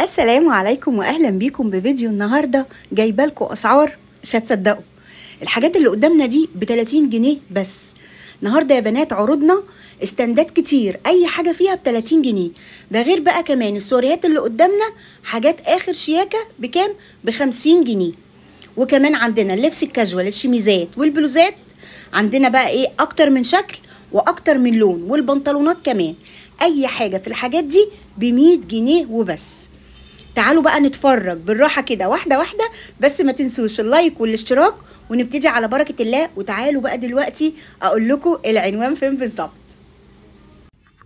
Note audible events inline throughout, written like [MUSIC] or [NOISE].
السلام عليكم واهلا بيكم بفيديو النهارده. جايبه لكم أسعار مش هتصدقوا الحاجات اللي قدامنا دي ب 30 جنيه بس. النهارده يا بنات عروضنا استندات كتير. أي حاجة فيها ب 30 جنيه. ده غير بقى كمان السوريات اللي قدامنا حاجات آخر شياكة بكام؟ ب 50 جنيه. وكمان عندنا اللبس الكاجوال الشميزات والبلوزات. عندنا بقى إيه؟ أكتر من شكل وأكتر من لون والبنطلونات كمان. أي حاجة في الحاجات دي ب 100 جنيه وبس. تعالوا بقى نتفرج بالراحة كده واحدة واحدة بس ما تنسوش اللايك والاشتراك ونبتدي على بركة الله. وتعالوا بقى دلوقتي أقول لكم العنوان فين بالظبط.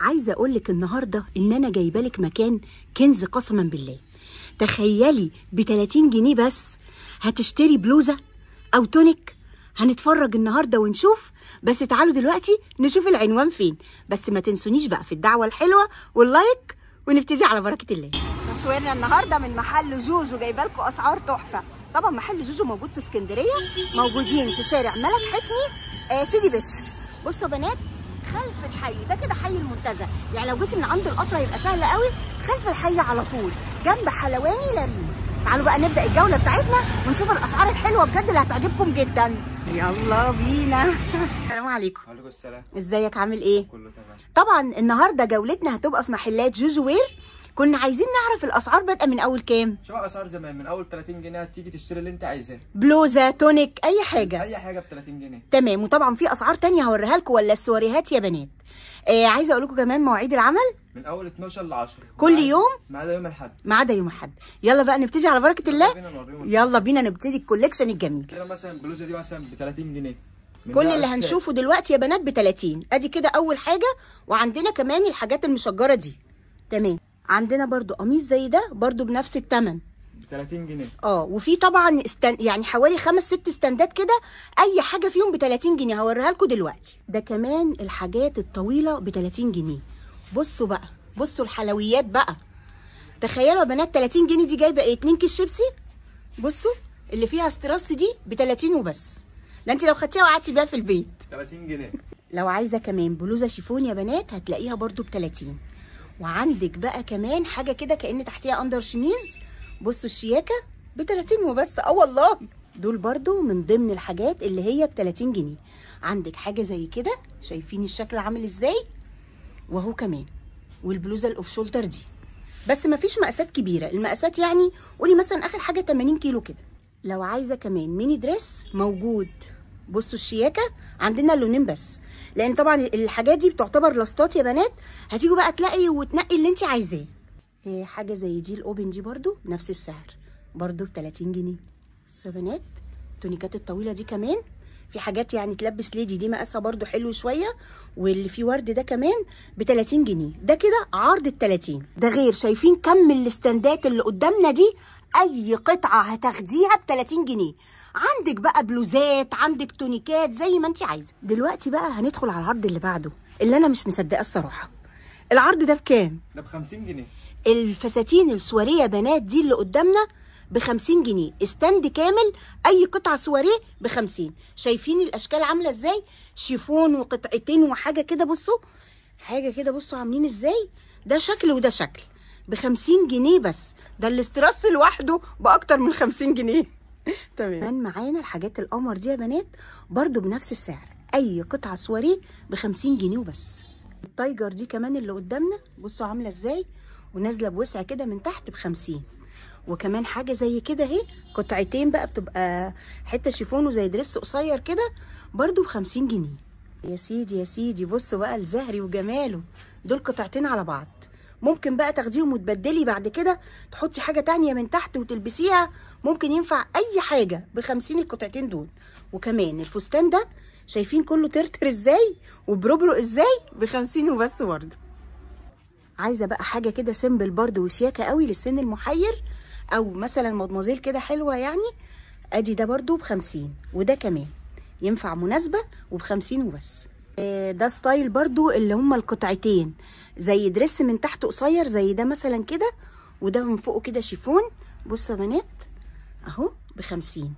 عايزة أقول لك النهارده إن أنا جايبة لك مكان كنز قسما بالله. تخيلي ب 30 جنيه بس هتشتري بلوزة أو تونيك. هنتفرج النهارده ونشوف بس تعالوا دلوقتي نشوف العنوان فين. بس ما تنسونيش بقى في الدعوة الحلوة وال like ونبتدي على بركة الله. تصويرنا النهارده من محل جوجو جايبة لكم أسعار تحفة. طبعا محل جوجو موجود في اسكندرية موجودين في شارع ملك حفني آه سيدي بشر بصوا يا بنات خلف الحي ده كده حي المنتزه. يعني لو جيتي من عند القطر هيبقى سهل قوي. خلف الحي على طول جنب حلواني لارين. تعالوا بقى نبدأ الجولة بتاعتنا ونشوف الأسعار الحلوة بجد اللي هتعجبكم جدا. يلا بينا. [LAUGHS] السلام عليكم. وعليكم السلام. ازيك عامل إيه؟ كله تمام. طبعا النهارده جولتنا هتبقى في محلات جوجو وير كنا عايزين نعرف الأسعار بادئة من أول كام؟ شبه أسعار زمان؟ من أول 30 جنيه هتيجي تشتري اللي أنت عايزاه. بلوزة تونيك أي حاجة. أي حاجة ب 30 جنيه. تمام وطبعا في أسعار تانية هوريها لكم ولا السواريهات يا بنات. آه عايزة أقول لكم كمان مواعيد العمل. من أول 12 ل 10 كل يوم؟ ما عدا يوم الأحد. ما عدا يوم الأحد. يلا بقى نبتدي على بركة الله. يلا بينا نبتدي الكوليكشن الجميل. كده مثلا البلوزة دي مثلا ب 30 جنيه كل اللي. هنشوفه دلوقتي يا بنات ب 30 أدي كده أول حاجة وعندنا كمان الحاجات المشجرة دي. تمام. عندنا برضو قميص زي ده برضو بنفس الثمن ب 30 جنيه. آه وفي طبعا استن... يعني حوالي خمس ست استندات كده أي حاجة فيهم ب 30 جنيه. هوريها لكم دلوقتي. ده كمان الحاجات الطويلة ب 30 جنيه. بصوا بقى بصوا الحلويات بقى. تخيلوا يا بنات 30 جنيه دي جايبة إيه؟ 2 كيس شيبسي؟ بصوا اللي فيها استراس دي ب 30 وبس. ده انت لو خدتيها وقعدتي بيها في البيت. 30 جنيه. لو عايزة كمان بلوزة شيفون يا بنات هتلاقيها برضو ب 30 وعندك بقى كمان حاجة كده كأن تحتيها under شميز بصوا الشياكة ب 30 وبس. آه والله. دول برضو من ضمن الحاجات اللي هي ب 30 جنيه. عندك حاجة زي كده؟ شايفين الشكل عامل إزاي؟ وهو كمان. والبلوزة ال off shoulder دي. بس ما فيش مقاسات كبيرة. المقاسات يعني قولي مثلا آخر حاجة 80 كيلو كده. لو عايزة كمان mini dress موجود. بصوا الشياكة عندنا لونين بس. لأن طبعا الحاجات دي بتعتبر لاستات يا بنات. هتيجوا بقى تلاقي وتنقي اللي انت عايزاه. إيه حاجة زي دي ال open دي برضو نفس السعر. برضو ب 30 جنيه. بصوا يا بنات التونيكات الطويلة دي كمان. في حاجات يعني تلبس lady دي مقاسها برضو حلو شوية. واللي فيه ورد ده كمان ب 30 جنيه. ده كده عرض ال 30 ده غير شايفين كم الاستندات اللي قدامنا دي أي قطعة هتاخديها ب 30 جنيه. عندك بقى بلوزات عندك تونيكات زي ما انت عايزة. دلوقتي بقى هندخل على العرض اللي بعده اللي أنا مش مصدقه الصراحة. العرض ده بكام؟ ده ب 50 جنيه. الفساتين السوارية بنات دي اللي قدامنا ب 50 جنيه. استند كامل أي قطعة سواريه ب 50 شايفين الأشكال عاملة إزاي؟ شيفون وقطعتين وحاجة كده بصوا. حاجة كده بصوا عاملين إزاي؟ ده شكل وده شكل. ب 50 جنيه بس. ده الاسترس لوحده بأكتر من 50 جنيه. [LAUGHS] تمام. كمان معانا الحاجات القمر دي يا بنات برضو بنفس السعر. أي قطعة سواريه ب 50 جنيه وبس. ال tiger دي كمان اللي قدامنا بصوا عاملة إزاي؟ ونازلة بوسع كده من تحت ب 50 وكمان حاجة زي كده أهي قطعتين بقى بتبقى حتة شيفون وزي dress قصير كده برضو ب 50 جنيه. يا سيدي يا سيدي بصوا بقى الزهري وجماله. دول قطعتين على بعض. ممكن بقى تاخديهم وتبدلي بعد كده تحطي حاجة تانية من تحت وتلبسيها. ممكن ينفع أي حاجة ب 50 القطعتين دول. وكمان الفستان ده شايفين كله ترتر إزاي وبيبرق إزاي ب 50 وبس برضه. عايزة بقى حاجة كده simple برضه وشياكة قوي للسن المحير أو مثلا مدموزيل كده حلوة يعني. أدي ده برضه ب 50 وده كمان. ينفع مناسبة وب 50 وبس. ده style برضو اللي هما القطعتين. زي dress من تحت قصير زي ده مثلا كده وده من فوقه كده شيفون. بصوا يا بنات أهو ب 50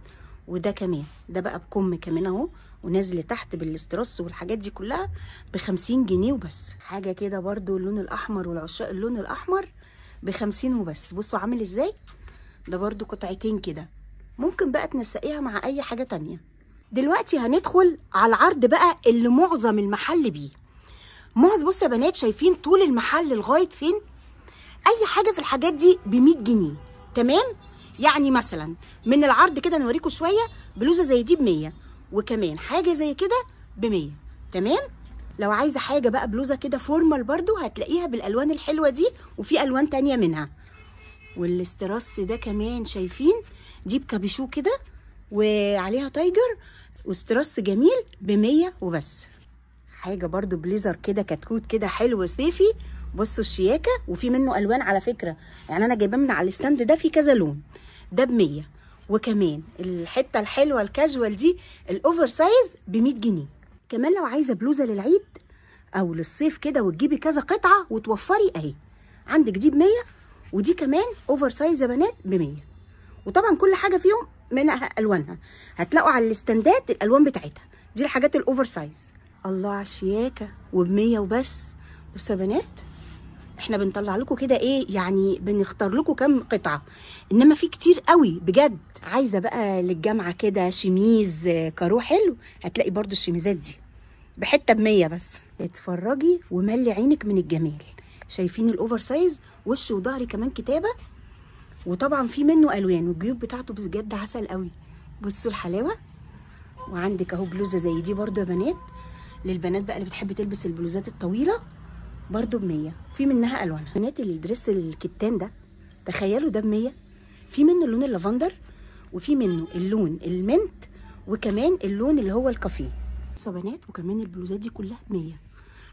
وده كمان ده بقى بكم كمان أهو ونازل تحت بالإسترس والحاجات دي كلها ب 50 جنيه وبس. حاجة كده برضو اللون الأحمر والعشاق اللون الأحمر بخمسين وبس. بصوا عامل إزاي؟ ده برضو قطعتين كده. ممكن بقى تنسقيها مع أي حاجة تانية. دلوقتي هندخل على العرض بقى اللي معظم المحل بيه. معظم بصوا يا بنات شايفين طول المحل لغاية فين؟ أي حاجة في الحاجات دي ب 100 جنيه تمام؟ يعني مثلا من العرض كده نوريكم شوية بلوزة زي دي ب 100 وكمان حاجة زي كده ب 100 تمام؟ لو عايزة حاجة بقى بلوزة كده formal برضو هتلاقيها بالألوان الحلوة دي وفي ألوان تانية منها. والاستراس ده كمان شايفين؟ دي بكابيشو كده وعليها tiger واستراس جميل بمية وبس. حاجة برضو بليزر كده كتكوت كده حلو صيفي بصوا الشياكة وفي منه ألوان على فكرة. يعني أنا جايباه من على ال stand ده في كذا لون. ده ب 100 وكمان الحتة الحلوة الكاجوال دي ال over size ب 100 جنيه. كمان لو عايزة بلوزة للعيد أو للصيف كده وتجيبي كذا قطعة وتوفري أهي. عندك دي ب 100 ودي كمان over size يا بنات ب 100 وطبعا كل حاجة فيهم منها ألوانها. هتلاقوا على الاستندات الألوان بتاعتها. دي الحاجات ال over size الله على الشياكه وب100 وبس. بصوا يا بنات إحنا بنطلع لكم كده إيه يعني بنختار لكم كام قطعة. إنما في كتير قوي بجد. عايزة بقى للجامعة كده شميز آه، كارو حلو. هتلاقي برضو الشميزات دي. بحتة ب100 بس. اتفرجي وملي عينك من الجمال. شايفين ال over size وش وظهري كمان كتابة؟ وطبعا في منه ألوان والجيوب بتاعته بجد عسل قوي. بصوا الحلاوة. وعندك أهو بلوزة زي دي برضو يا بنات. للبنات بقى اللي بتحب تلبس البلوزات الطويلة برضو ب 100 في منها الوانها بنات الدريس الكتان ده تخيلوا ده ب 100 في منه اللون اللافندر وفي منه اللون المنت وكمان اللون اللي هو الكافيه. بصوا بنات وكمان البلوزات دي كلها ب 100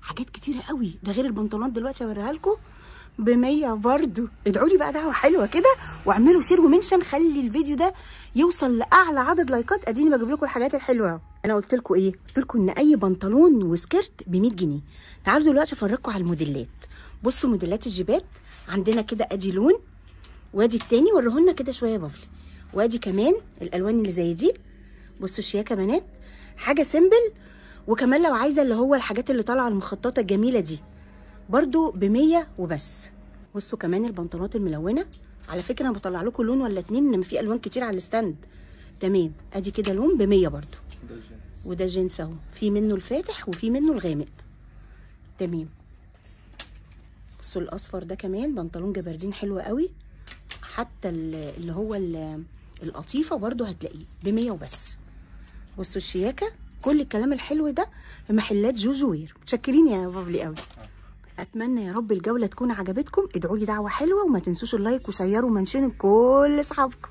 حاجات كتيرة قوي. ده غير البنطلونات دلوقتي هوريها لكم. ب 100 برضو. ادعوا لي بقى دعوة حلوة كده واعملوا share و mention خلي الفيديو ده يوصل لأعلى عدد لايكات. اديني بجيب لكم الحاجات الحلوة. أنا قلت لكم إيه؟ قلت لكم إن أي بنطلون و skirt ب 100 جنيه. تعالوا دلوقتي أفرجكم على الموديلات. بصوا موديلات الجيبات. عندنا كده أدي لون وادي التاني وريهولنا كده شوية بافلي وادي كمان الألوان اللي زي دي. بصوا الشياكه يا بنات حاجة simple وكمان لو عايزة اللي هو الحاجات اللي طالعة المخططة الجميلة دي. برضو ب 100 وبس. بصوا كمان البنطلونات الملونة. على فكرة أنا بطلع لكم لون ولا اتنين انما في ألوان كتير على ال stand. تمام. أدي كده لون ب 100 برضو. وده جينز أهو. في منه الفاتح وفي منه الغامق. تمام. بصوا الأصفر ده كمان بنطلون جبردين حلو قوي. حتى ال- اللي هو ال- القطيفة برضو هتلاقيه ب 100 وبس. بصوا الشياكة. كل الكلام الحلو ده في محلات جوجو وير متشكرين يا بافلي قوي. أتمنى يا رب الجولة تكون عجبتكم. ادعوا لي دعوة حلوة وما تنسوش ال like وشيروا ومنشنوا كل أصحابكم.